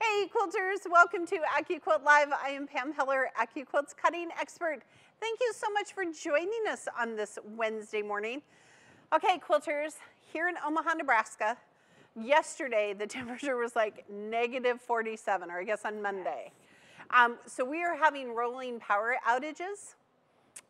Hey quilters, welcome to AccuQuilt Live. I am Pam Heller, AccuQuilt's cutting expert. Thank you so much for joining us on this Wednesday morning. Okay, quilters, here in Omaha, Nebraska, yesterday the temperature was like negative 47, or I guess on Monday. Um, so we are having rolling power outages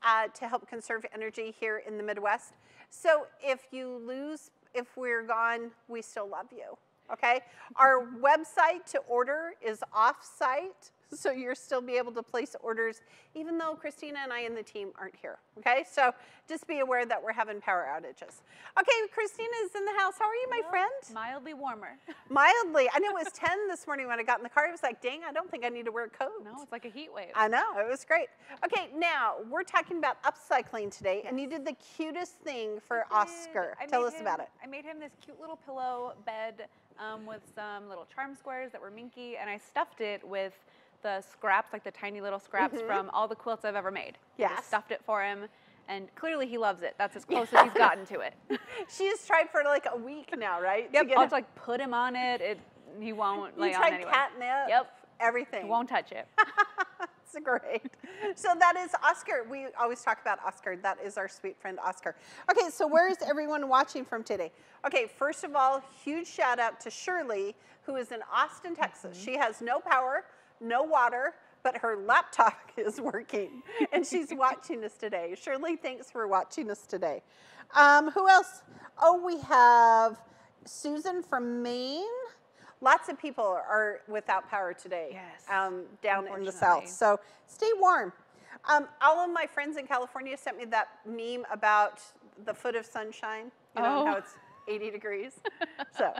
uh, to help conserve energy here in the Midwest. So if you lose, if we're gone, we still love you okay? Our website to order is off-site, so you'll still be able to place orders even though Christina and I and the team aren't here, okay? So just be aware that we're having power outages. Okay, Christina is in the house. How are you, my Well, friend? Mildly warmer. Mildly. I know it was 10 this morning when I got in the car. I was like, dang, I don't think I need to wear a coat. No, it's like a heat wave. I know, it was great. Okay, now we're talking about upcycling today, and you did the cutest thing for Oscar. Tell us him- about it. I made him this cute little pillow bed um, with some little charm squares that were minky, and I stuffed it with the scraps, like the tiny little scraps from all the quilts I've ever made. I. Yes. just stuffed it for him, and clearly he loves it. That's as close as he's gotten to it. She has tried for like a week now, right? Yep, I'll just like put him on it. It he won't You lay on tried anyway. catnip. Yep. Everything. He won't touch it. It's great. So that is Oscar. We always talk about Oscar. That is our sweet friend Oscar. Okay, so where is everyone watching from today? Okay, first of all, huge shout out to Shirley, who is in Austin, Texas. Mm-hmm. She has no power, no water, but her laptop is working, and she's watching us today. Shirley, thanks for watching us today. Um, who else? Oh, we have Susan from Maine. Lots of people are without power today Yes, um, down in the south. So stay warm. Um, all of my friends in California sent me that meme about the foot of sunshine. You know Oh. how it's 80 degrees. so,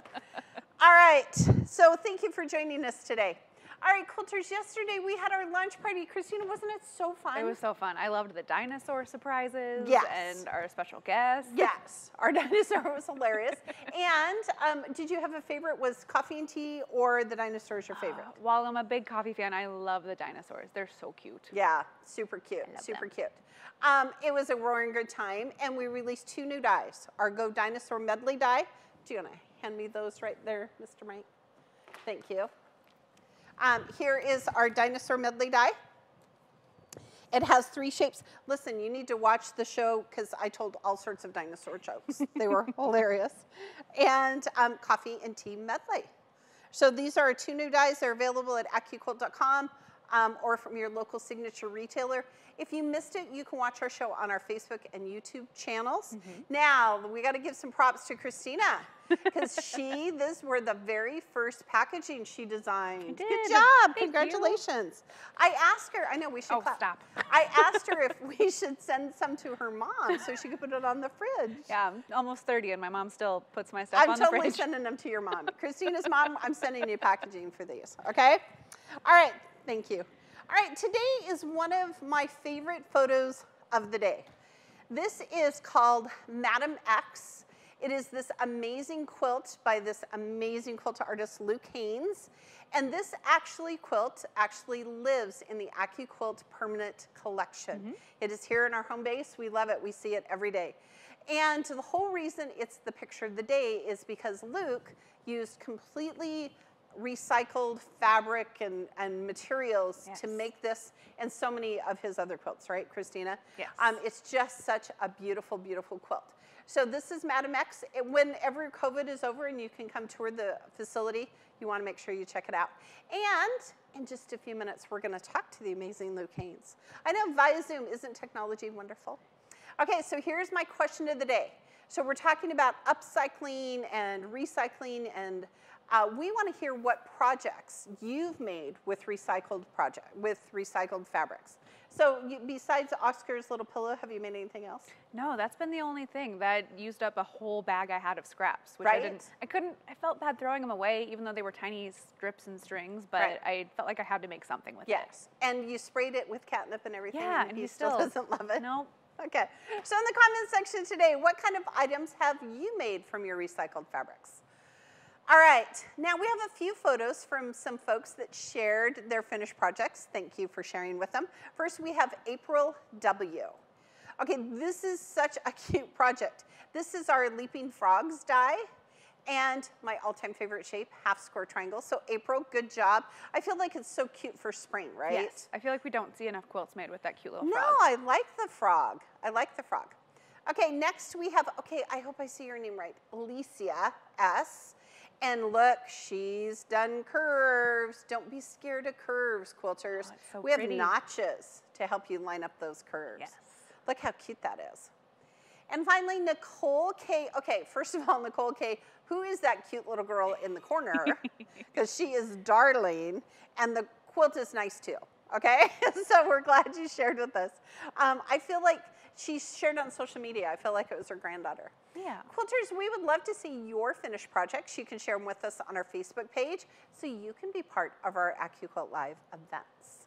all right. So thank you for joining us today. All right, quilters. Yesterday we had our lunch party. Christina, wasn't it so fun? It was so fun. I loved the dinosaur surprises Yes. and our special guest. Yes, our dinosaur was hilarious. and um, did you have a favorite? Was coffee and tea or the dinosaurs your favorite? While I'm a big coffee fan, I love the dinosaurs. They're so cute. Yeah, super cute, super them. cute. Um, it was a roaring good time, and we released two new dies. Our Go Dinosaur Medley die. Do you want to hand me those right there, Mr. Mike? Thank you. Um, here is our Dinosaur Medley die. It has three shapes. Listen, you need to watch the show because I told all sorts of dinosaur jokes. They were hilarious. And um, coffee and tea medley. So these are our two new dies. They're available at AccuQuilt.com um, or from your local signature retailer. If you missed it, you can watch our show on our Facebook and YouTube channels. Now, we got to give some props to Christina because she, this were the very first packaging she designed. Good job. Thank you. Congratulations. I asked her, I know we should Oh, clap. stop. I asked her if we should send some to her mom so she could put it on the fridge. Yeah, I'm almost 30 and my mom still puts my stuff I'm on the fridge. I'm totally sending them to your mom. Christina's mom, I'm sending you packaging for these, okay? All right, thank you. All right, today is one of my favorite photos of the day. This is called Madam X. It is this amazing quilt by this amazing quilt artist, Luke Haynes. And this actually quilt actually lives in the AccuQuilt Permanent Collection. Mm-hmm. It is here in our home base. We love it. We see it every day. And the whole reason it's the picture of the day is because Luke used completely recycled fabric and, and materials to make this and so many of his other quilts, right, Christina? Yes. Um, it's just such a beautiful, beautiful quilt. So this is Madam X. Whenever COVID is over and you can come tour the facility, you want to make sure you check it out. And in just a few minutes, we're going to talk to the amazing Luke Haynes. I know via Zoom, isn't technology wonderful? Okay, so here's my question of the day. So we're talking about upcycling and recycling, and uh, we want to hear what projects you've made with recycled project with recycled fabrics. So you, besides Oscar's little pillow, have you made anything else? No, that's been the only thing that used up a whole bag I had of scraps, which I Right. didn't. I couldn't. I felt bad throwing them away, even though they were tiny strips and strings. But Right. I felt like I had to make something with Yes. And you sprayed it with catnip and everything. Yeah, and and he, still, still- doesn't love it. it. No, Okay. So in the comment section today, what kind of items have you made from your recycled fabrics? All right, now we have a few photos from some folks that shared their finished projects. Thank you for sharing with them. First, we have April W. Okay, this is such a cute project. This is our Leaping Frogs die. And my all-time favorite shape, half square triangle. So April, good job. I feel like it's so cute for spring, right? Yes. I feel like we don't see enough quilts made with that cute little No, frog. No, I like the frog. I like the frog. Okay, next we have, okay, I hope I see your name right. Alicia S. And look, she's done curves. Don't be scared of curves, quilters. Oh, so we have pretty. notches to help you line up those curves. Yes. Look how cute that is. And finally, Nicole K. Okay, first of all, Nicole K. Who is that cute little girl in the corner? Because she is darling, and the quilt is nice too. Okay, so we're glad you shared with us. Um, I feel like she shared on social media. I feel like it was her granddaughter. Yeah. Quilters, we would love to see your finished projects. You can share them with us on our Facebook page so you can be part of our AccuQuilt Live events.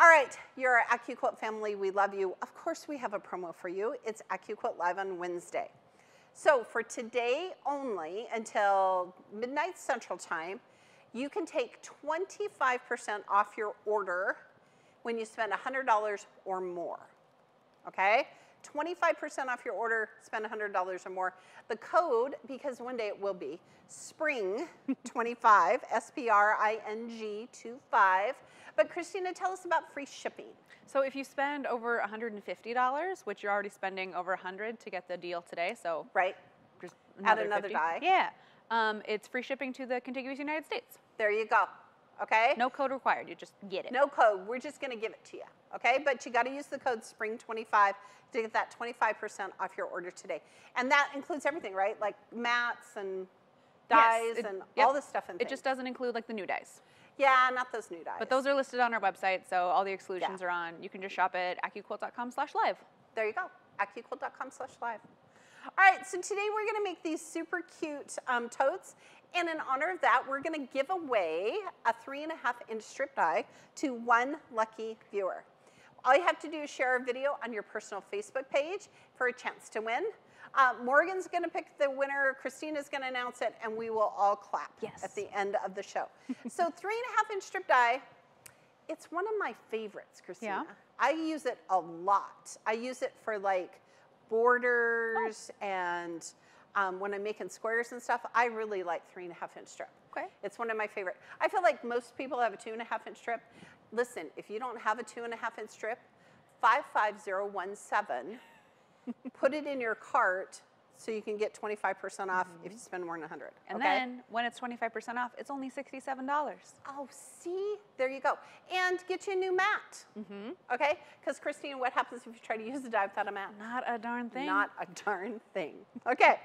All right, you're our AccuQuilt family. We love you. Of course, we have a promo for you. It's AccuQuilt Live on Wednesday. So for today only until midnight Central Time, you can take 25% off your order when you spend $100 or more. Okay? 25% off your order, spend $100 or more. The code, because one day it will be, SPRING25, S P R I N G 25. But Christina, tell us about free shipping. So if you spend over $150, which you're already spending over 100 to get the deal today, so Right? just Add another another 50. die. Yeah. Um, it's free shipping to the contiguous United States. There you go. Okay? No code required. You just get it. No code. We're just going to give it to you. Okay? But you got to use the code SPRING25 to get that 25% off your order today. And that includes everything, right? Like mats and dies Yes, it- and yep. all this stuff and It things. just doesn't include like the new dies. Yeah, not those new dies. But those are listed on our website, so all the exclusions Yeah. are on. You can just shop at accuquilt.com slash live. There you go. AccuQuilt.com slash live. All right, so today we're gonna make these super cute um, totes. And in honor of that, we're gonna give away a three and a half inch strip die to one lucky viewer. All you have to do is share a video on your personal Facebook page for a chance to win. Uh, Morgan's gonna pick the winner, Christina's gonna announce it, and we will all clap Yes. at the end of the show. so three and a half inch strip die, it's one of my favorites, Christina. Yeah? I use it a lot. I use it for like borders and um, when I'm making squares and stuff. I really like three and a half inch strip. Okay. It's one of my favorite. I feel like most people have a two and a half inch strip. Listen, if you don't have a two and a half inch strip, 55017, put it in your cart so you can get 25% off if you spend more than 100. And okay? then when it's 25% off, it's only $67. Oh, see? There you go. And get you a new mat. Mm-hmm. Okay? Because, Christine, what happens if you try to use the die without a mat? Not a darn thing. Not a darn thing. Okay.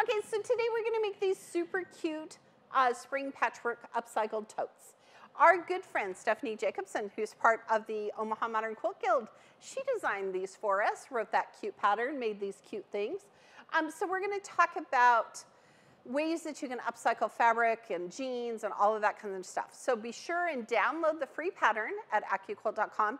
Okay, so today we're going to make these super cute uh, spring patchwork upcycled totes. Our good friend Stephanie Jacobson, who's part of the Omaha Modern Quilt Guild, she designed these for us, wrote that cute pattern, made these cute things. Um, so we're going to talk about ways that you can upcycle fabric and jeans and all of that kind of stuff. So be sure and download the free pattern at AccuQuilt.com.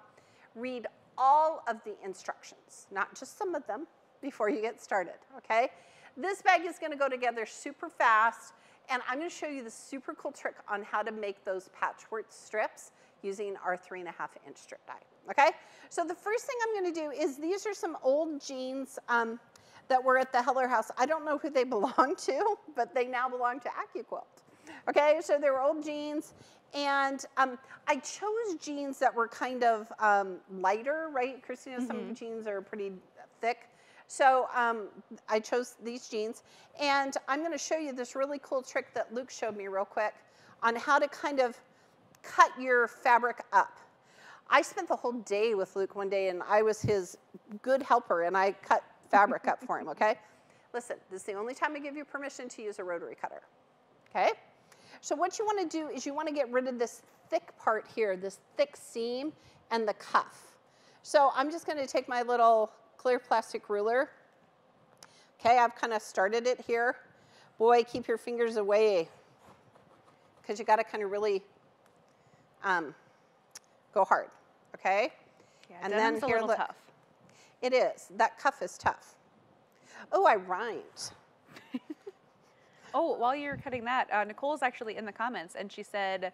Read all of the instructions, not just some of them, before you get started, okay? This bag is gonna go together super fast, and I'm gonna show you the super cool trick on how to make those patchwork strips using our three and a half inch strip die, okay? So the first thing I'm gonna do is these are some old jeans um, that were at the Heller House. I don't know who they belong to, but they now belong to AccuQuilt. Okay, so they were old jeans, and um, I chose jeans that were kind of um, lighter, right? Christina, some of the jeans are pretty thick. So um, I chose these jeans, and I'm gonna show you this really cool trick that Luke showed me real quick on how to kind of cut your fabric up. I spent the whole day with Luke one day, and I was his good helper, and I cut fabric up for him, okay? Listen, this is the only time I give you permission to use a rotary cutter, okay? So what you wanna do is you wanna get rid of this thick part here, this thick seam and the cuff. So I'm just gonna take my little clear plastic ruler. Okay, I've kind of started it here. Boy, keep your fingers away because you gotta kind of really um, go hard, okay? Yeah, And then a here, little look. tough. It is. That cuff is tough. Oh, I rhymed. Oh, while you're cutting that, uh, Nicole's actually in the comments, and she said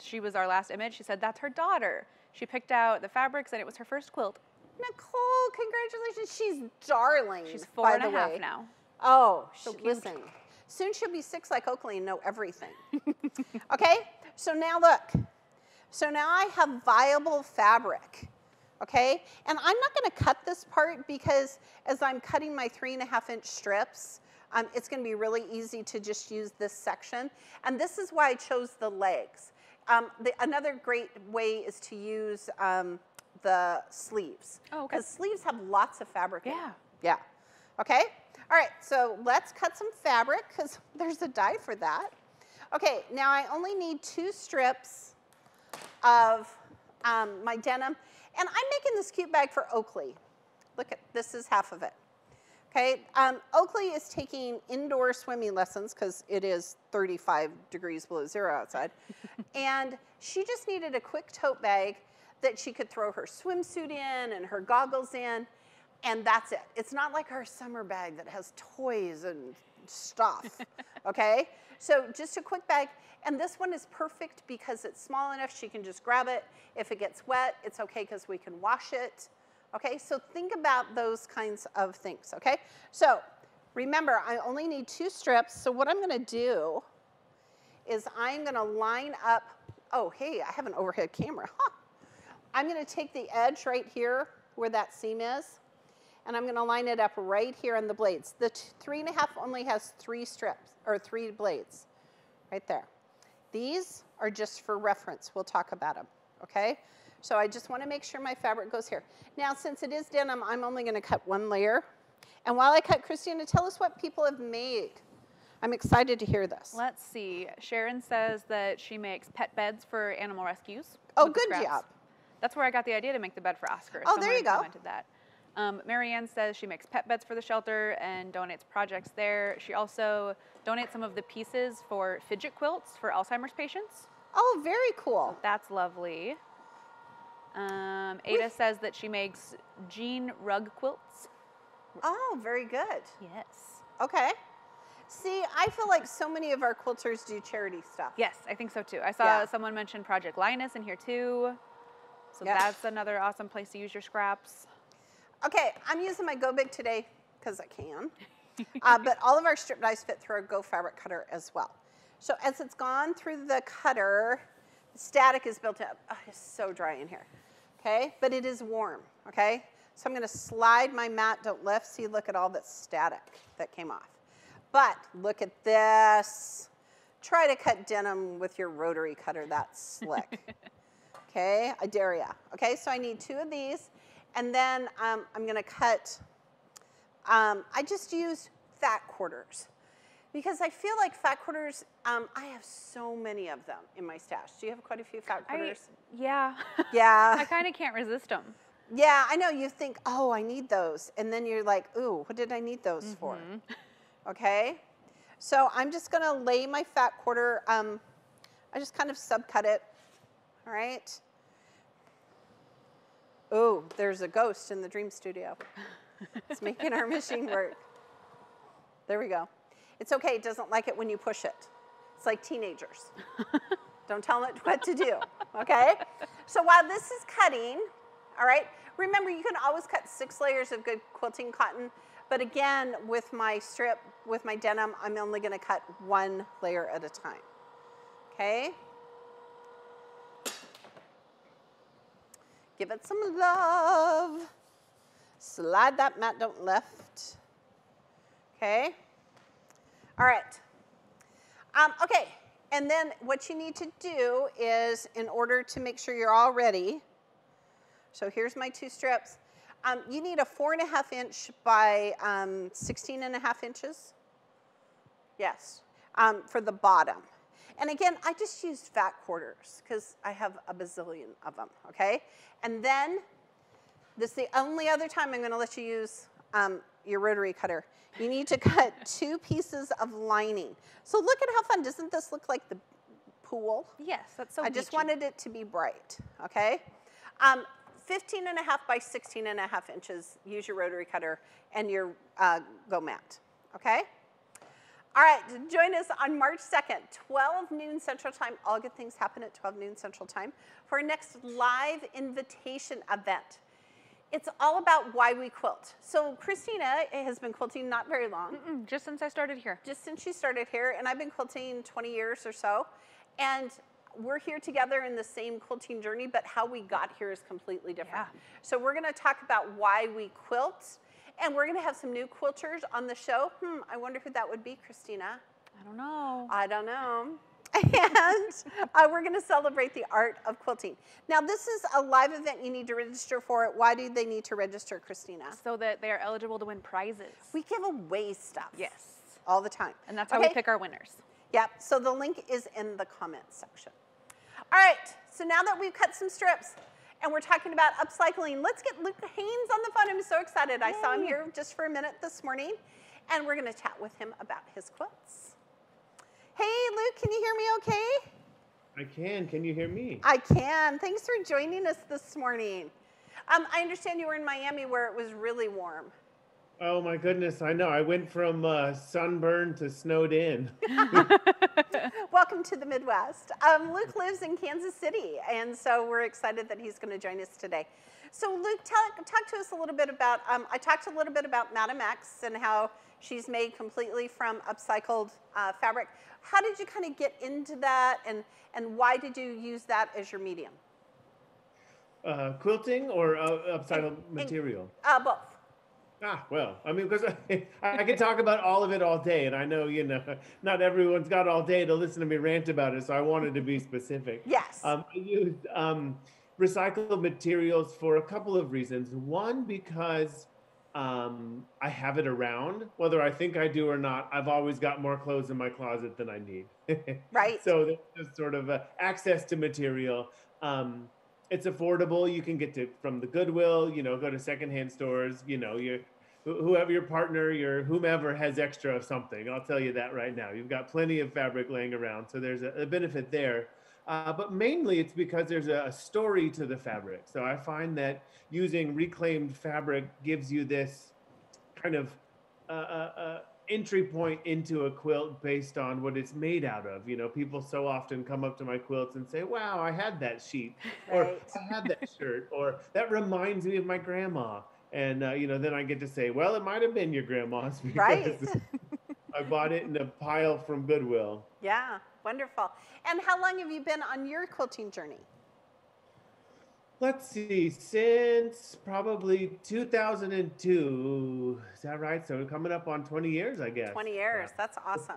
she was our last image. She said that's her daughter. She picked out the fabrics, and it was her first quilt. Nicole, congratulations. She's darling. She's four by and a half way. now. Oh, So cute. listen. Soon she'll be six like Oakley and know everything. okay, so now look. So now I have viable fabric, okay? And I'm not gonna cut this part because as I'm cutting my three and a half inch strips, um, it's gonna be really easy to just use this section. And this is why I chose the legs. Um, the, another great way is to use um, the sleeves. Oh, okay. Because sleeves have lots of fabric in Yeah. them. Yeah. Okay? All right, so let's cut some fabric because there's a die for that. Okay, now I only need two strips of um, my denim. And I'm making this cute bag for Oakley. Look at, this is half of it. Okay, um, Oakley is taking indoor swimming lessons because it is 35 degrees below zero outside. and she just needed a quick tote bag that she could throw her swimsuit in and her goggles in, and that's it. It's not like our summer bag that has toys and stuff, okay? So just a quick bag, and this one is perfect because it's small enough she can just grab it. If it gets wet, it's okay because we can wash it. Okay, so think about those kinds of things, okay? So remember, I only need two strips, so what I'm gonna do is I'm gonna line up, oh, hey, I have an overhead camera, huh. I'm gonna take the edge right here where that seam is, and I'm gonna line it up right here on the blades. The three and a half only has three strips, or three blades, right there. These are just for reference, we'll talk about them, okay? So I just wanna make sure my fabric goes here. Now, since it is denim, I'm only gonna cut one layer. And while I cut, Christina, tell us what people have made. I'm excited to hear this. Let's see. Sharon says that she makes pet beds for animal rescues. Oh, good scraps. job. That's where I got the idea to make the bed for Oscar. Oh, there you go. That. Um, Marianne says she makes pet beds for the shelter and donates projects there. She also donates some of the pieces for fidget quilts for Alzheimer's patients. Oh, very cool. That's lovely. Um, Ada says that she makes jean rug quilts. Oh, very good. Yes. Okay. See, I feel like so many of our quilters do charity stuff. Yes, I think so too. I saw Yeah. someone mention Project Linus in here too. So that's another awesome place to use your scraps. Okay, I'm using my Go Big today because I can. uh, but all of our strip dies fit through our Go fabric cutter as well. So as it's gone through the cutter, the static is built up. Oh, it's so dry in here. Okay, but it is warm. Okay, so I'm going to slide my mat. Don't lift. See, look at all that static that came off. But look at this. Try to cut denim with your rotary cutter. That's slick. Okay, I dare ya. Okay, so I need two of these. And then um, I'm gonna cut, um, I just used fat quarters because I feel like fat quarters, um, I have so many of them in my stash. Do you have quite a few fat I, quarters? yeah. Yeah. I kind of can't resist them. Yeah, I know. You think, oh, I need those. And then you're like, ooh, what did I need those for? Okay. So I'm just gonna lay my fat quarter, um, I just kind of subcut it. All right. Ooh, there's a ghost in the dream studio. it's making our machine work. There we go. It's okay, it doesn't like it when you push it. It's like teenagers. Don't tell it what to do, okay? So while this is cutting, all right, remember you can always cut six layers of good quilting cotton, but again, with my strip, with my denim, I'm only gonna cut one layer at a time, okay? Give it some love. Slide that mat, don't lift. Okay? All right. Um, okay, and then what you need to do is, in order to make sure you're all ready, so here's my two strips. Um, you need a four and a half inch by um, 16 and a half inches. Yes, um, for the bottom. And again, I just used fat quarters because I have a bazillion of them, okay? And then, this is the only other time I'm gonna let you use um, your rotary cutter. You need to cut two pieces of lining. So look at how fun, doesn't this look like the pool? Yes, that's so I just wanted it to be bright, okay? Um, 15 and a half by 16 and a half inches, use your rotary cutter and your uh, Go mat, okay? All right, join us on March 2nd, 12 noon Central Time. All good things happen at 12 noon Central Time for our next live invitation event. It's all about why we quilt. So Christina has been quilting not very long, Mm, Just since I started here. just since she started here, and I've been quilting 20 years or so. And we're here together in the same quilting journey, but how we got here is completely different. Yeah. So we're gonna talk about why we quilt, and we're gonna have some new quilters on the show. Hmm, I wonder who that would be, Christina. I don't know. I don't know. And uh, we're going to celebrate the art of quilting. Now, this is a live event you need to register for it. Why do they need to register, Christina? so that they are eligible to win prizes. We give away stuff. yes. All the time. And that's how we pick our winners. Yep. So the link is in the comments section. All right. So now that we've cut some strips and we're talking about upcycling, let's get Luke Haynes on the phone. I'm so excited. I saw him here just for a minute this morning, and we're going to chat with him about his quilts. Hey, Luke, can you hear me okay? I can. Can you hear me? I can. Thanks for joining us this morning. Um, I understand you were in Miami where it was really warm. Oh my goodness, I know. I went from uh, sunburn to snowed in. Welcome to the Midwest. Um, Luke lives in Kansas City, and so we're excited that he's going to join us today. So, Luke, talk, talk to us a little bit about. Um, I talked a little bit about Madame X and how she's made completely from upcycled uh, fabric. How did you kind of get into that, and and why did you use that as your medium? Uh, quilting or uh, upcycled material? Uh, both. Ah, well, I mean, because I, I could talk about all of it all day, and I know, you know, not everyone's got all day to listen to me rant about it, so I wanted to be specific. Yes. Um, I used um, recycled materials for a couple of reasons. One, because um, I have it around, whether I think I do or not. I've always got more clothes in my closet than I need. Right. So there's just sort of access to material. Um, it's affordable. You can get to from the Goodwill. You know, go to secondhand stores. You know, you whoever your partner, your whomever has extra of something. I'll tell you that right now. You've got plenty of fabric laying around, so there's a, a benefit there. Uh, but mainly it's because there's a, a story to the fabric. So I find that using reclaimed fabric gives you this kind of uh, uh, uh, entry point into a quilt based on what it's made out of. You know, people so often come up to my quilts and say, "Wow, I had that sheet," or "I had that shirt," or "That reminds me of my grandma." And uh, you know, then I get to say, "Well, it might have been your grandma's because Right. I bought it in a pile from Goodwill." Yeah, wonderful. And how long have you been on your quilting journey? Let's see, since probably 2002. Is that right? So we're coming up on 20 years, I guess. 20 years. That's awesome.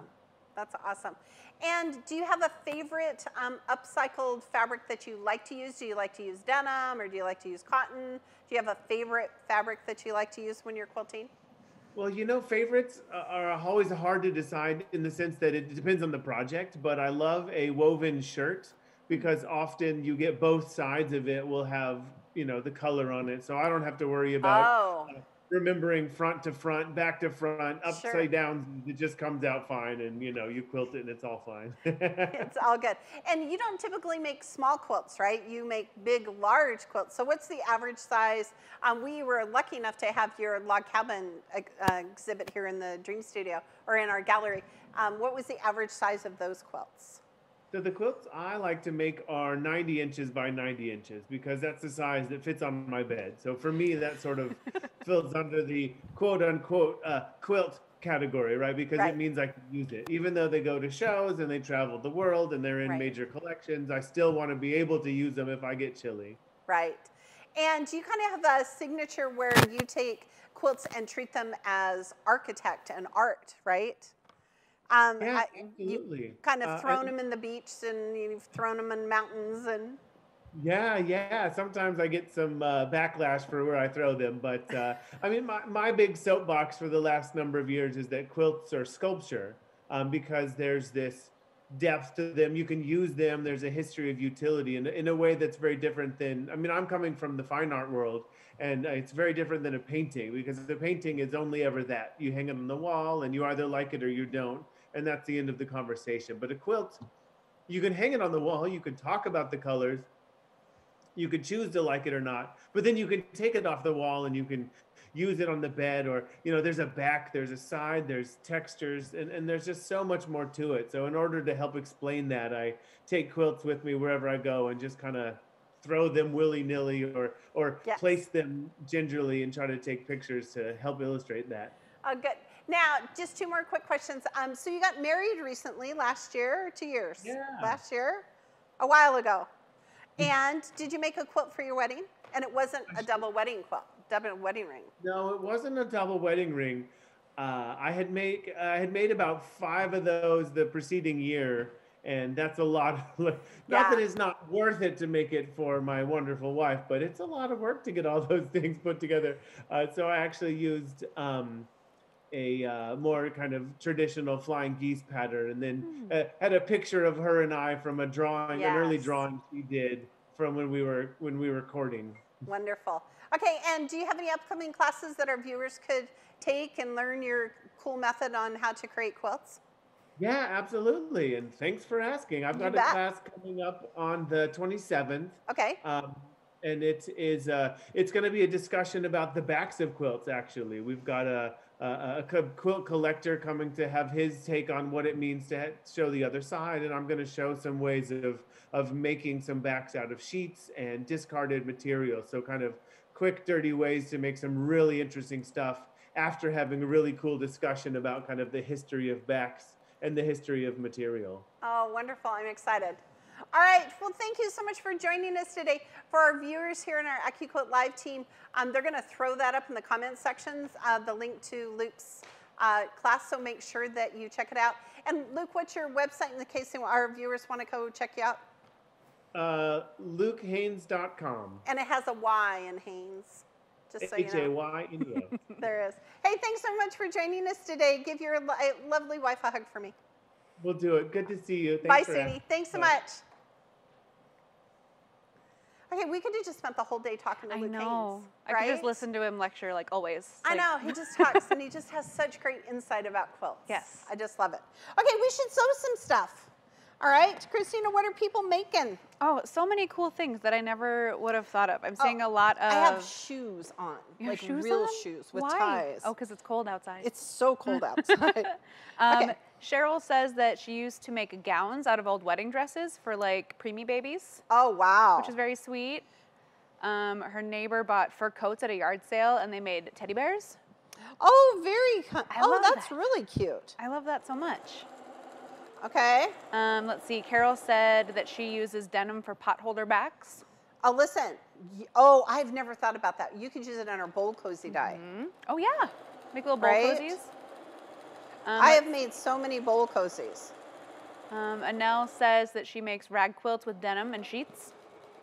That's awesome. And do you have a favorite um, upcycled fabric that you like to use? Do you like to use denim or do you like to use cotton? Do you have a favorite fabric that you like to use when you're quilting? Well, you know, favorites uh, are always hard to decide in the sense that it depends on the project, but I love a woven shirt because often you get both sides of it will have, you know, the color on it. So I don't have to worry about Oh, remembering front to front, back to front, upside Sure. down. It just comes out fine and, you know, you quilt it and it's all fine. it's all good. And you don't typically make small quilts, right? You make big, large quilts. So what's the average size? Um, we were lucky enough to have your log cabin uh, exhibit here in the Dream Studio or in our gallery. Um, what was the average size of those quilts? So the quilts I like to make are 90 inches by 90 inches because that's the size that fits on my bed. So for me, that sort of fills under the quote unquote uh, quilt category, right? Because Right. it means I can use it. Even though they go to shows and they travel the world and they're in Right. major collections, I still want to be able to use them if I get chilly. Right. And you kind of have a signature where you take quilts and treat them as architect and art, right? Um, Yeah, I- absolutely. Kind of Uh, thrown and- them in the beach and you've thrown them in mountains and Yeah, yeah. Sometimes I get some uh, backlash for where I throw them, but uh, I mean, my, my big soapbox for the last number of years is that quilts are sculpture um, because there's this depth to them. You can use them. There's a history of utility in, in a way that's very different than. I mean, I'm coming from the fine art world, and it's very different than a painting because the painting is only ever that. You hang it on the wall, and you either like it or you don't, and that's the end of the conversation. But a quilt, you can hang it on the wall. You can talk about the colors you could choose to like it or not but then you can take it off the wall and you can use it on the bed or you know there's a back there's a side there's textures and, and there's just so much more to it so in order to help explain that i take quilts with me wherever i go and just kind of throw them willy nilly or or Yes. place them gingerly and try to take pictures to help illustrate that. Uh, Good. Now, just two more quick questions. Um, so you got married recently, last year or two years? Yeah. Last year, a while ago. And did you make a quilt for your wedding? And it wasn't a double wedding quilt, double wedding ring. No, it wasn't a double wedding ring. Uh, I had made I had made about five of those the preceding year, and that's a lot. Of, not that it's not worth it to make it for my wonderful wife, but it's a lot of work to get all those things put together. Uh, so I actually used um, a uh, more kind of traditional flying geese pattern, and then uh, had a picture of her and I from a drawing, an early drawing she did from when we were when we were courting. Wonderful. Okay, and do you have any upcoming classes that our viewers could take and learn your cool method on how to create quilts? Yeah, absolutely. And thanks for asking. I've You got a class coming up on the 27th. Okay. Um, and it is uh, it's going to be a discussion about the backs of quilts. Actually, we've got a, a, quilt collector coming to have his take on what it means to show the other side, and I'm going to show some ways of of making some backs out of sheets and discarded material. So kind of quick, dirty ways to make some really interesting stuff after having a really cool discussion about kind of the history of backs and the history of material. Oh, wonderful. I'm excited. All right. Well, thank you so much for joining us today. For our viewers here in our AccuQuilt Live team, um, they're going to throw that up in the comment sections, uh, the link to Luke's uh, class, so make sure that you check it out. And Luke, what's your website in the case our viewers want to go check you out? Uh, LukeHaynes.com. And it has a Y in Haynes, just so you know. Y N O. There is. Hey, thanks so much for joining us today. Give your lovely wife a hug for me. We'll do it. Good to see you. Thanks Bye, for Thanks so Bye. much. Okay, we could have just spent the whole day talking to I Luke know. Haynes, I right? could just listen to him lecture like always. I Like, know he just talks and he just has such great insight about quilts. Yes. I just love it. Okay, we should sew some stuff. All right, Christina, what are people making? Oh, so many cool things that I never would have thought of. I'm seeing Oh, a lot of. I have shoes on, You have like shoes real on? shoes with Why? ties. Oh, because it's cold outside. It's so cold outside. Um, Okay. Cheryl says that she used to make gowns out of old wedding dresses for like preemie babies, oh wow. which is very sweet. Um, her neighbor bought fur coats at a yard sale and they made teddy bears. oh, very. I oh, that's that. really cute. I love that so much. Okay. Um, let's see. Carol said that she uses denim for potholder backs. Oh, listen. Oh, I've never thought about that. You could use it on our bowl cozy die. Mm. Oh yeah, make little bowl Right? cozies. Um, I have made so many bowl cozies. Um, Annelle says that she makes rag quilts with denim and sheets.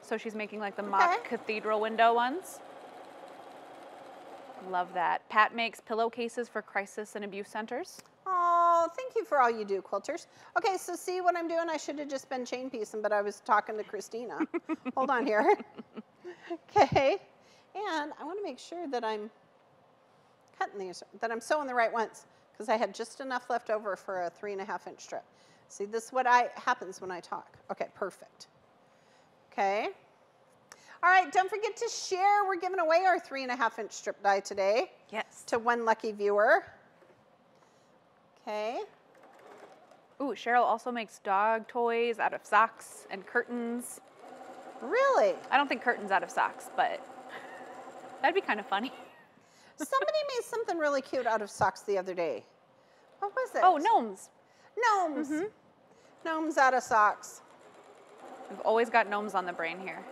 So she's making like the mock Okay. cathedral window ones. Love that. Pat makes pillowcases for crisis and abuse centers. Oh, thank you for all you do, quilters. Okay, so see what I'm doing? I should have just been chain piecing, but I was talking to Christina. Hold on here. okay, and I want to make sure that I'm cutting these, that I'm sewing the right ones, because I had just enough left over for a three and a half inch strip. See, this is what I happens when I talk. Okay, perfect. Okay. All right, don't forget to share. We're giving away our three and a half inch strip die today Yes. to one lucky viewer. Okay. Ooh, Cheryl also makes dog toys out of socks and curtains. Really? I don't think curtains out of socks, but that'd be kind of funny. Somebody made something really cute out of socks the other day. What was it? Oh, gnomes. Gnomes. Mm-hmm. Gnomes out of socks. We've always got gnomes on the brain here.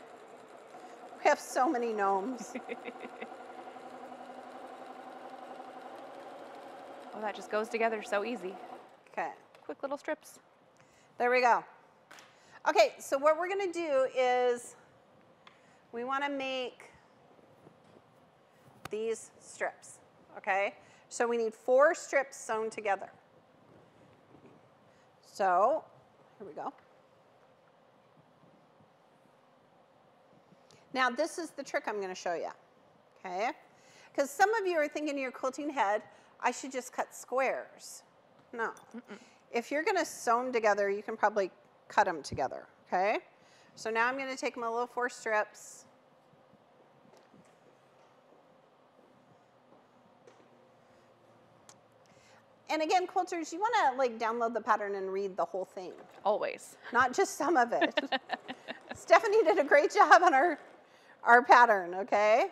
We have so many gnomes. Oh, that just goes together so easy. okay. Quick little strips. There we go. Okay, so what we're going to do is we want to make these strips, okay? So we need four strips sewn together. So, here we go. Now, this is the trick I'm going to show you, okay? Because some of you are thinking in your quilting head, I should just cut squares. No. If you're going to sew them together, you can probably cut them together, okay? So now I'm going to take my little four strips. And again, quilters, you want to like download the pattern and read the whole thing, Always. not just some of it. Stephanie did a great job on our, our pattern, okay?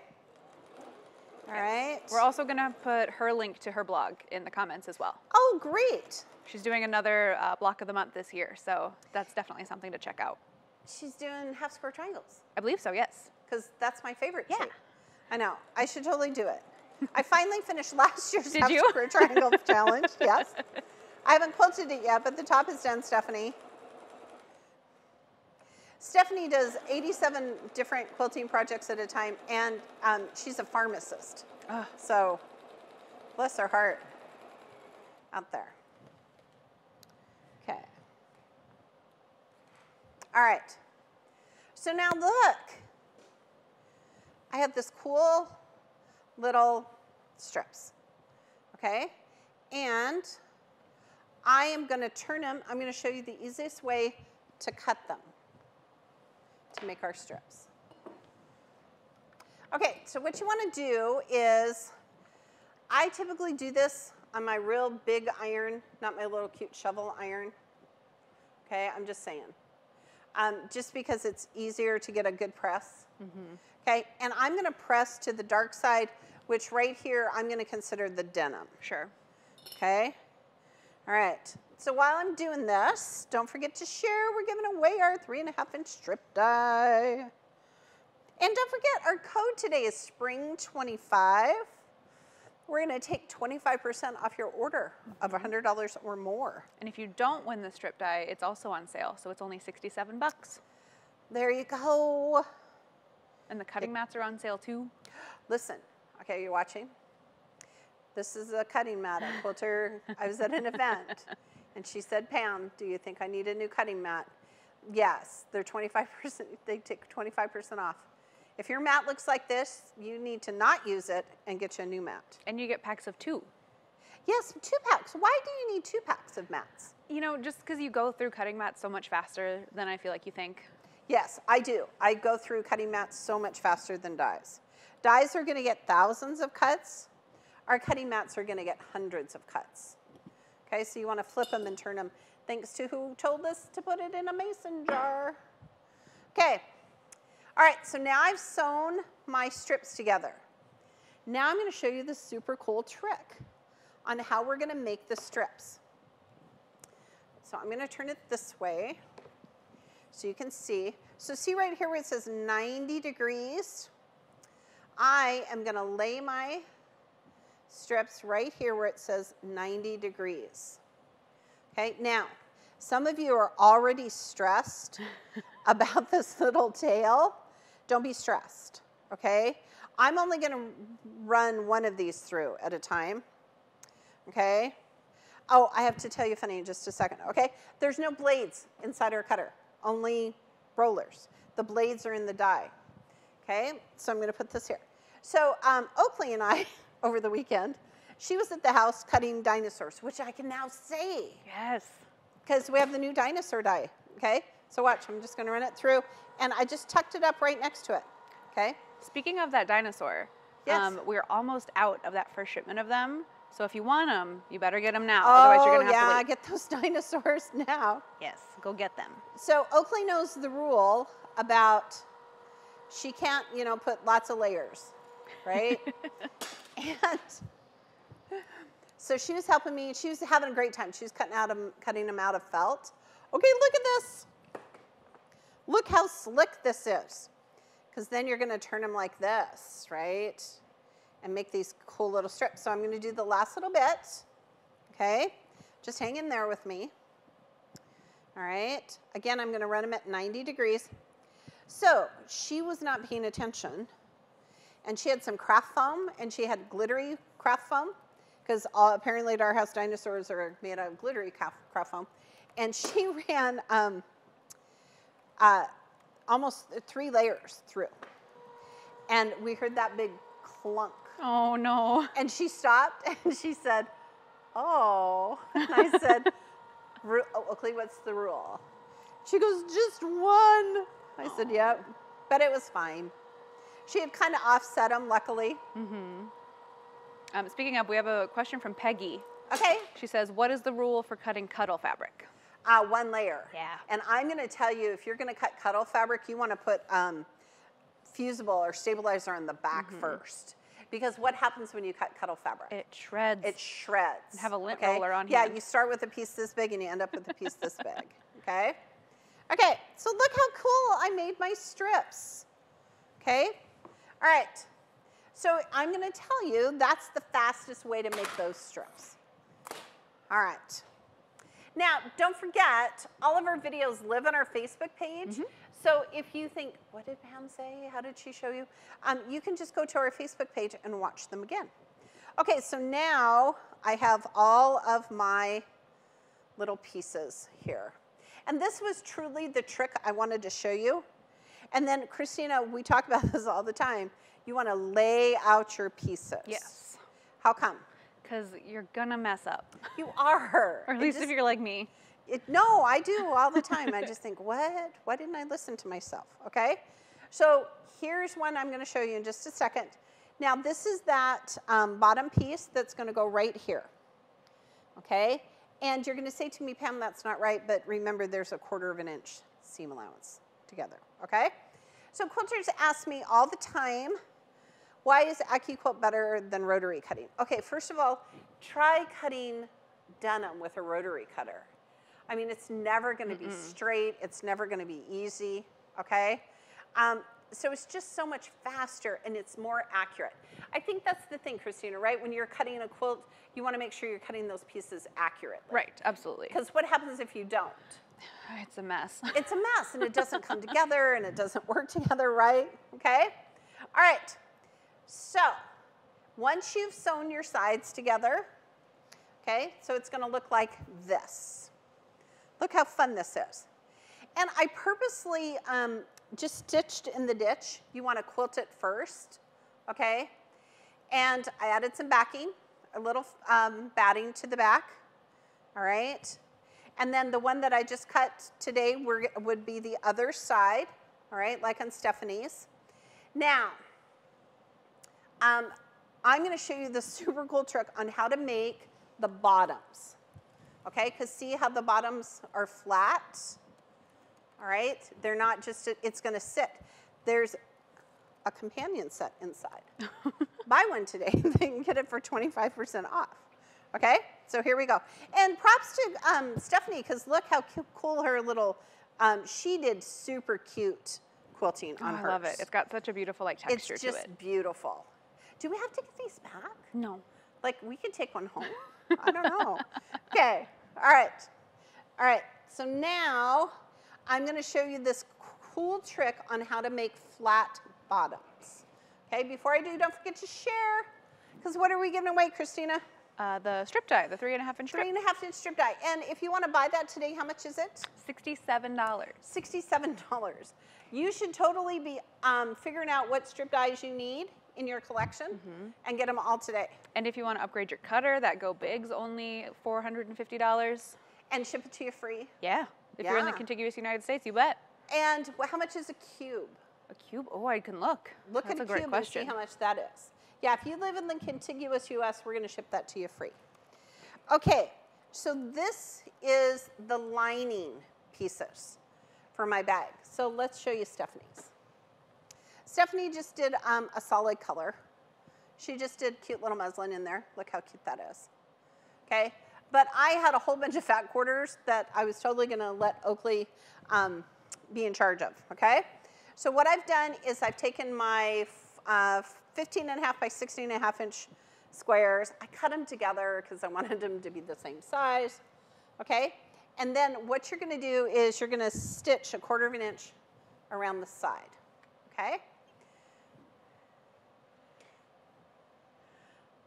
All right. We're also gonna put her link to her blog in the comments as well. Oh, great. She's doing another uh, block of the month this year, so that's definitely something to check out. She's doing half square triangles I believe so. Yes. because that's my favorite Yeah. shape. I know. I should totally do it. I finally finished last year's Did half you? square triangle challenge. Yes. I haven't quilted it yet, but the top is done, Stephanie. Stephanie does 87 different quilting projects at a time, and um, she's a pharmacist. Ah. So, bless her heart out there. Okay. All right. So now look. I have this cool little strips. Okay? And I am going to turn them, I'm going to show you the easiest way to cut them to make our strips. Okay, so what you want to do is, I typically do this on my real big iron, not my little cute shovel iron. Okay, I'm just saying. Um, just because it's easier to get a good press. Okay, and I'm going to press to the dark side, which right here I'm going to consider the denim. Sure. Okay? All right. So while I'm doing this, don't forget to share. We're giving away our three and a half inch strip die. And don't forget, our code today is spring25. We're going to take 25% off your order of $100 or more. And if you don't win the strip die, it's also on sale, so it's only 67 bucks. There you go. And the cutting mats are on sale too. Listen, okay, you're watching? This is a cutting mat. I told her I was at an event and she said, Pam, do you think I need a new cutting mat? Yes, they're 25%, they take 25% off. If your mat looks like this, you need to not use it and get you a new mat. And you get packs of two. Yes, two packs. Why do you need two packs of mats? You know, just because you go through cutting mats so much faster than I feel like you think. Yes, I do. I go through cutting mats so much faster than dies. Dies are going to get thousands of cuts. Our cutting mats are going to get hundreds of cuts. Okay, so you want to flip them and turn them. Thanks to who told us to put it in a mason jar. Okay. All right, so now I've sewn my strips together. Now I'm going to show you the super cool trick on how we're going to make the strips. So I'm going to turn it this way so you can see. So see right here where it says 90 degrees. I am going to lay my strips right here where it says 90 degrees. Okay, now, some of you are already stressed about this little tail. Don't be stressed, okay? I'm only going to run one of these through at a time, okay? Oh, I have to tell you funny in just a second, okay? There's no blades inside our cutter, only rollers. The blades are in the die, okay? So I'm gonna put this here. So um, Oakley and I, over the weekend, she was at the house cutting dinosaurs, which I can now say Yes. because we have the new dinosaur die, okay? So watch, I'm just gonna run it through, and I just tucked it up right next to it, okay? Speaking of that dinosaur, Yes. um, we're almost out of that first shipment of them. So if you want them, you better get them now. Otherwise, you're gonna have Oh, yeah, to wait. get those dinosaurs now. yes, go get them. So Oakley knows the rule about she can't, you know, put lots of layers, right? and so she was helping me. She was having a great time. She was cutting out 'em- cutting them out of felt. Okay, look at this. Look how slick this is. Because then you're going to turn them like this, right? And make these cool little strips. So I'm going to do the last little bit. Okay, just hang in there with me. All right. Again, I'm going to run them at 90 degrees. So she was not paying attention. And she had some craft foam and she had glittery craft foam because apparently at our house dinosaurs are made out of glittery craft, foam. And she ran um, uh, almost three layers through. And we heard that big clunk. Oh no. And she stopped and she said, Oh. And I said, "Ru- oh, Oakley, what's the rule? She goes, Just one. I said, Yep. But it was fine. She had kind of offset them, luckily. Um, speaking of, we have a question from Peggy. Okay. She says, "What is the rule for cutting cuddle fabric?" uh, one layer. Yeah. And I'm going to tell you, if you're going to cut cuddle fabric, you want to put um, fusible or stabilizer on the back first. Because what happens when you cut cuddle fabric? It shreds. It shreds. Have a lint roller on here. Yeah, you start with a piece this big and you end up with a piece this big. Okay? Okay, so look how cool I made my strips. Okay? All right. So I'm going to tell you that's the fastest way to make those strips. All right. Now, don't forget, all of our videos live on our Facebook page. Mm-hmm. So if you think, what did Pam say? How did she show you? Um, you can just go to our Facebook page and watch them again. Okay, so now I have all of my little pieces here. And this was truly the trick I wanted to show you. And then, Christina, we talk about this all the time. You want to lay out your pieces. Yes. How come? Because you're gonna mess up. You are. Or at least just- if you're like me. It, no, I do all the time. I just think, what? Why didn't I listen to myself? Okay. So here's one I'm going to show you in just a second. Now, this is that um, bottom piece that's going to go right here. Okay. And you're going to say to me, Pam, that's not right, but remember there's a quarter of an inch seam allowance together. Okay. So quilters ask me all the time, why is AccuQuilt better than rotary cutting? Okay, first of all, try cutting denim with a rotary cutter. I mean, it's never going to be straight. It's never going to be easy. Okay, um, so it's just so much faster and it's more accurate. I think that's the thing, Christina. Right? When you're cutting a quilt, you want to make sure you're cutting those pieces accurately. Right, absolutely. Because what happens if you don't? It's a mess. It's a mess and it doesn't come together and it doesn't work together right. Okay? All right. So once you've sewn your sides together, okay, so it's going to look like this. Look how fun this is. And I purposely um, just stitched in the ditch. You want to quilt it first, okay? And I added some backing, a little um, batting to the back, all right? And then the one that I just cut today were, would be the other side, all right, like on Stephanie's. Now, um, I'm going to show you the super cool trick on how to make the bottoms. Okay, because see how the bottoms are flat? All right, they're not just, it's going to sit. There's a companion set inside. Buy one today, they can get it for 25% off. Okay, so here we go. And props to um, Stephanie, because look how cool her little, um, she did super cute quilting Oh, on I love it. It's got such a beautiful like texture to it. It's just it. beautiful. Do we have to get these back? No. Like we could take one home. I don't know. Okay. All right. All right. So now I'm going to show you this cool trick on how to make flat bottoms. Okay. Before I do, don't forget to share. Because what are we giving away, Christina? Uh, the strip die, the three and a half inch strip, Three and a half inch strip die. And if you want to buy that today, how much is it? sixty-seven dollars. $67. You should totally be um, figuring out what strip dies you need in your collection and get them all today. And if you want to upgrade your cutter, that Go Big's only four hundred and fifty dollars. And ship it to you free. Yeah. If you're in the contiguous United States, you bet. And how much is a cube? A cube? Oh, I can look. Look That's at a a cube question. and see how much that is. Yeah, if you live in the contiguous US, we're going to ship that to you free. Okay, so this is the lining pieces for my bag. So let's show you Stephanie's. Stephanie just did um, a solid color. She just did cute little muslin in there. Look how cute that is. Okay, but I had a whole bunch of fat quarters that I was totally going to let Oakley um, be in charge of. Okay, so what I've done is I've taken my uh, 15 and a half by 16 and a half inch squares. I cut them together because I wanted them to be the same size. Okay, and then what you're going to do is you're going to stitch a quarter of an inch around the side. Okay.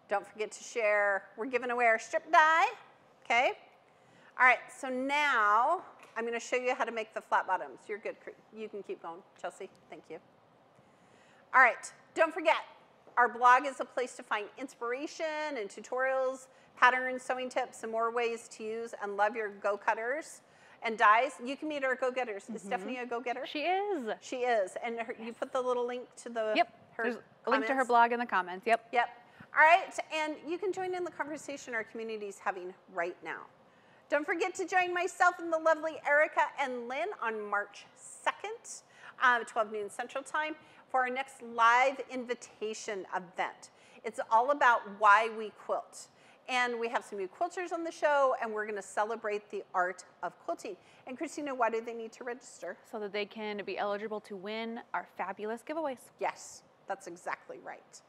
Don't forget to share. We're giving away our strip die. Okay. All right. So now I'm going to show you how to make the flat bottoms. You're good. You can keep going, Chelsea. Thank you. All right. Don't forget, our blog is a place to find inspiration and tutorials, patterns, sewing tips, and more ways to use and love your go cutters and dies. You can meet our go getters. Is Stephanie a go getter? She is. She is. And her, you put the little link to the Yep. her a link to her blog in the comments. Yep. Yep. All right, and you can join in the conversation our community is having right now. Don't forget to join myself and the lovely Erica and Lynn on March 2nd, uh, 12 noon Central Time, for our next live invitation event. It's all about why we quilt. And we have some new quilters on the show, and we're going to celebrate the art of quilting. And Christina, why do they need to register? So that they can be eligible to win our fabulous giveaways. Yes, that's exactly right.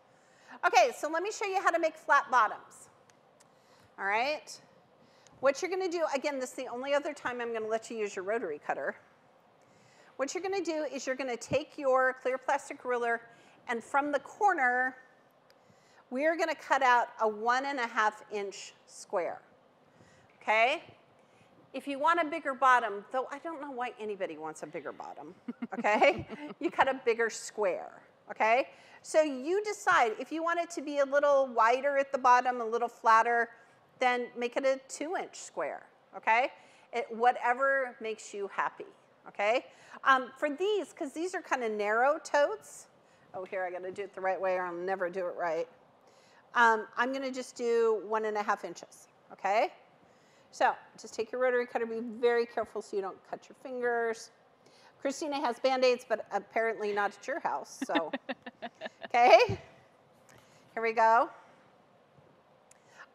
Okay, so let me show you how to make flat bottoms. All right. What you're going to do, again, this is the only other time I'm going to let you use your rotary cutter. What you're going to do is you're going to take your clear plastic ruler and from the corner, we are going to cut out a one and a half inch square. Okay? If you want a bigger bottom, though I don't know why anybody wants a bigger bottom, okay? you cut a bigger square, okay? So you decide if you want it to be a little wider at the bottom, a little flatter, then make it a two inch square, okay? It, whatever makes you happy, okay? Um, for these, because these are kind of narrow totes, oh, here, I gotta do it the right way or I'll never do it right. Um, I'm gonna just do one and a half inches, okay? So just take your rotary cutter, be very careful so you don't cut your fingers. Christina has Band-Aids, but apparently not at your house, so, okay? Here we go.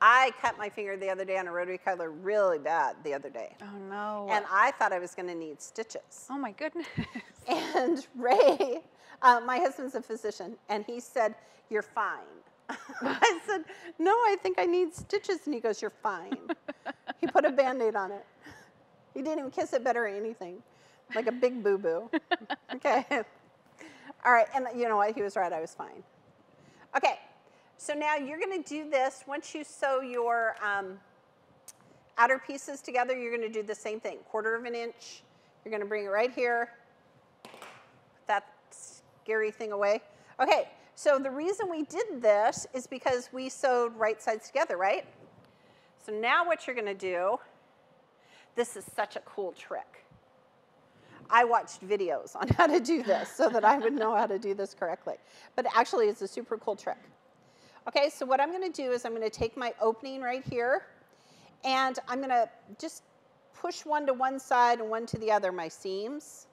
I cut my finger the other day on a rotary cutter really bad the other day. Oh no. And I thought I was gonna need stitches. oh my goodness. And Ray, uh, my husband's a physician, and he said, You're fine. I said, No, I think I need stitches. And he goes, You're fine. he put a band aid on it. He didn't even kiss it better or anything, like a big boo boo. okay. All right. And you know what? He was right. I was fine. Okay. So now you're going to do this. Once you sew your um, outer pieces together, you're going to do the same thing. Quarter of an inch. You're going to bring it right here. Put that scary thing away. Okay, so the reason we did this is because we sewed right sides together, right? So now what you're going to do, this is such a cool trick. I watched videos on how to do this so that I would know how to do this correctly. But actually, it's a super cool trick. Okay, so what I'm going to do is I'm going to take my opening right here, and I'm going to just push one to one side and one to the other, my seams.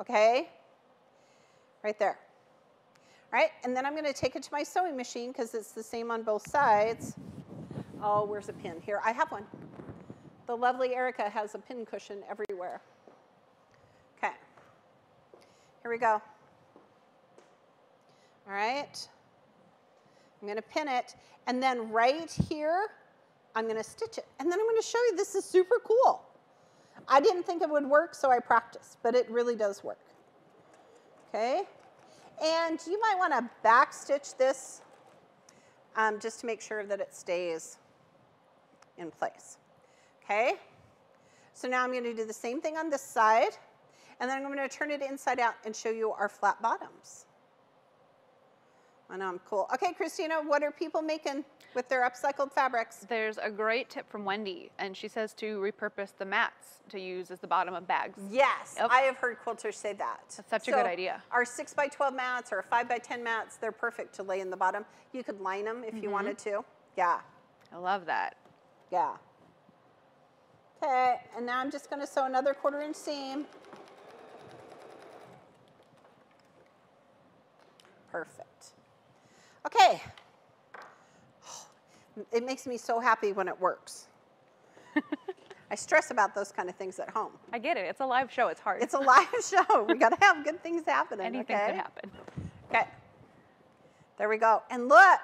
Okay, right there. All right, and then I'm going to take it to my sewing machine because it's the same on both sides. Oh, where's a pin? Here, I have one. The lovely Erica has a pin cushion everywhere. Okay, here we go. All right. I'm going to pin it, and then right here, I'm going to stitch it. And then I'm going to show you, this is super cool. I didn't think it would work, so I practiced, but it really does work. Okay? And you might want to back stitch this um, just to make sure that it stays in place. Okay? So now I'm going to do the same thing on this side, and then I'm going to turn it inside out and show you our flat bottoms. I know I'm cool. Okay, Christina, what are people making with their upcycled fabrics? There's a great tip from Wendy, and she says to repurpose the mats to use as the bottom of bags. Yes, Yep. I have heard quilters say that. That's such a good idea. Our 6 by 12 mats or 5 by 10 mats, they're perfect to lay in the bottom. You could line them if you Mm-hmm. wanted to. Yeah, I love that. yeah. Okay, and now I'm just going to sew another quarter inch seam. Perfect. Okay. It makes me so happy when it works. I stress about those kind of things at home. I get it. It's a live show. It's hard. It's a live show. We got to have good things happening. Anything okay? could happen. Okay. There we go. And look.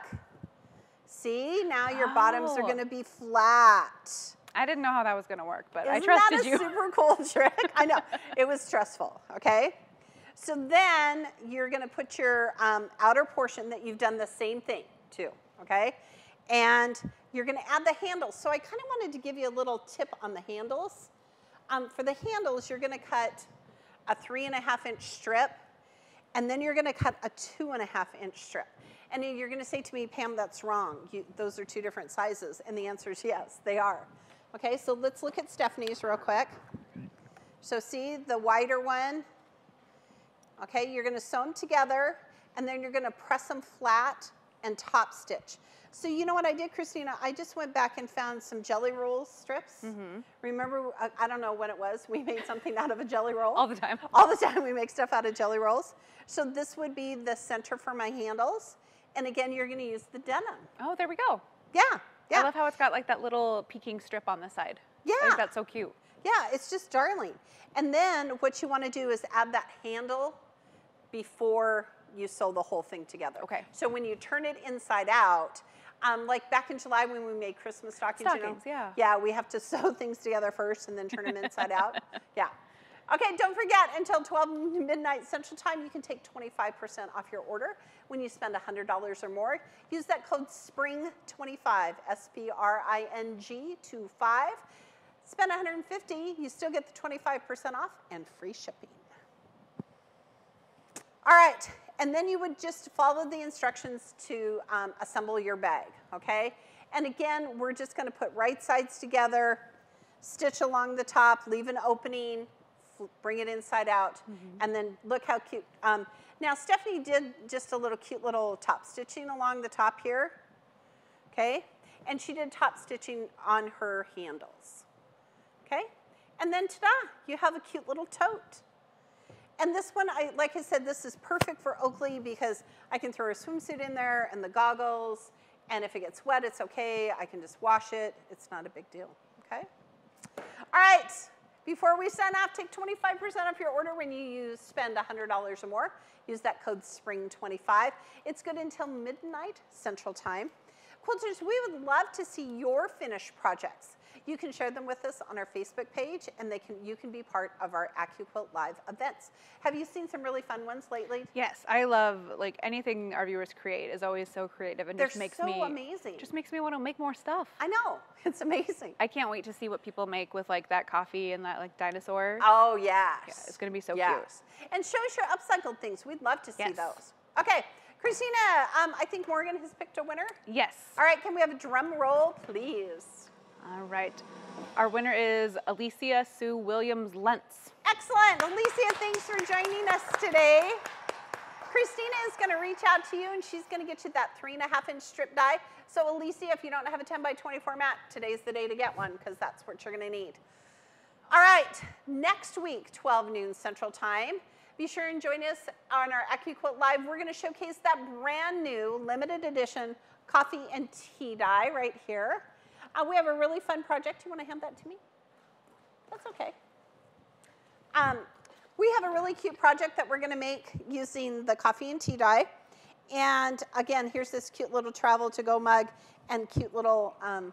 See, now your bottoms are Oh. going to be flat. I didn't know how that was going to work, but I trusted you. Isn't that a you. super cool trick? I know. It was stressful, okay? So then you're going to put your um, outer portion that you've done the same thing to, okay? And you're going to add the handles. So I kind of wanted to give you a little tip on the handles. Um, for the handles, you're going to cut a three and a half inch strip, and then you're going to cut a two and a half inch strip. And you're going to say to me, Pam, that's wrong. You, those are two different sizes. And the answer is yes, they are. Okay, so let's look at Stephanie's real quick. So see the wider one. Okay, you're going to sew them together, and then you're going to press them flat and top stitch. So you know what I did, Christina? I just went back and found some jelly roll strips. Mm-hmm. Remember, I, I don't know when it was, we made something out of a jelly roll. All the time. All the time we make stuff out of jelly rolls. So this would be the center for my handles. And again, you're gonna use the denim. Oh, there we go. Yeah, yeah. I love how it's got like that little peeking strip on the side. I Yeah. think that's so cute. Yeah, it's just darling. And then what you want to do is add that handle before you sew the whole thing together. Okay. So when you turn it inside out, um, like back in July when we made Christmas stockings, you know, Stockings, yeah. yeah, we have to sew things together first and then turn them inside out. Yeah. Okay, don't forget until 12 midnight Central Time, you can take 25% off your order when you spend $100 or more. Use that code SPRING25, S P R I N G 25. Spend 150, you still get the 25% off and free shipping. All right, and then you would just follow the instructions to um, assemble your bag, okay? And again, we're just gonna put right sides together, stitch along the top, leave an opening, bring it inside out, and then look how cute. Um, now, Stephanie did just a little cute little top stitching along the top here, okay? And she did top stitching on her handles, okay? And then ta-da, you have a cute little tote. And this one, I, like I said, this is perfect for Oakley because I can throw a swimsuit in there and the goggles, and if it gets wet, it's okay. I can just wash it. It's not a big deal, okay? All right, before we sign off, take 25% off your order when you use spend $100 or more. Use that code SPRING25. It's good until midnight Central Time. Quilters, we would love to see your finished projects. You can share them with us on our Facebook page, and they can you can be part of our AccuQuilt Live events. Have you seen some really fun ones lately? Yes, I love like anything our viewers create is always so creative and They're just makes so me amazing. Just makes me want to make more stuff. I know it's amazing. I can't wait to see what people make with like that coffee and that like dinosaur. Oh yes, Yeah, it's gonna be so yes. And show us your upcycled things. We'd love to see Yes. those. Okay, Christina. Um, I think Morgan has picked a winner. Yes. All right, can we have a drum roll, please? All right. Our winner is Alicia Sue Williams Lentz. Excellent. Alicia, thanks for joining us today. Christina is going to reach out to you and she's going to get you that three and a half inch strip die. So, Alicia, if you don't have a 10 by 24 mat, today's the day to get one because that's what you're going to need. All right, next week, 12 noon Central Time. Be sure and join us on our AccuQuilt Live. We're going to showcase that brand new limited edition coffee and tea die right here. Uh, we have a really fun project. You want to hand that to me? That's okay. Um, we have a really cute project that we're going to make using the coffee and tea die. And again, here's this cute little travel to go mug and cute little um,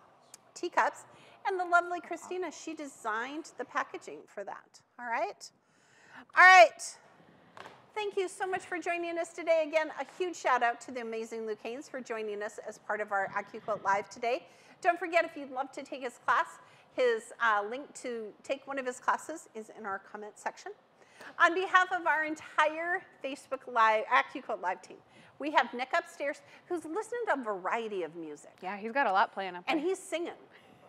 teacups. And the lovely Christina, she designed the packaging for that. All right? All right. Thank you so much for joining us today. Again, a huge shout out to the amazing Luke Haynes for joining us as part of our AccuQuilt Live today. Don't forget, if you'd love to take his class, his uh, link to take one of his classes is in our comment section. On behalf of our entire Facebook Live, AccuQuilt Live team, we have Nick upstairs who's listening to a variety of music. Yeah, he's got a lot playing up And there. he's singing.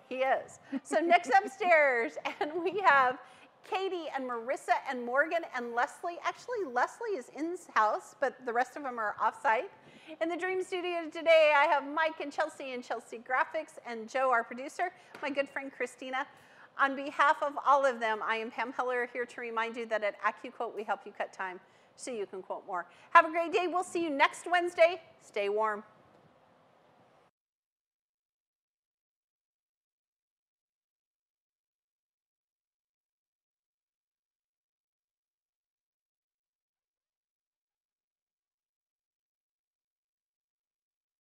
He is. So Nick's upstairs, and we have Katie and Marissa and Morgan and Leslie. Actually, Leslie is in house, but the rest of them are off-site. In the Dream Studio today, I have Mike and Chelsea and Chelsea Graphics and Joe, our producer, my good friend Christina. On behalf of all of them, I am Pam Heller here to remind you that at AccuQuilt, we help you cut time so you can quote more. Have a great day. We'll see you next Wednesday. Stay warm.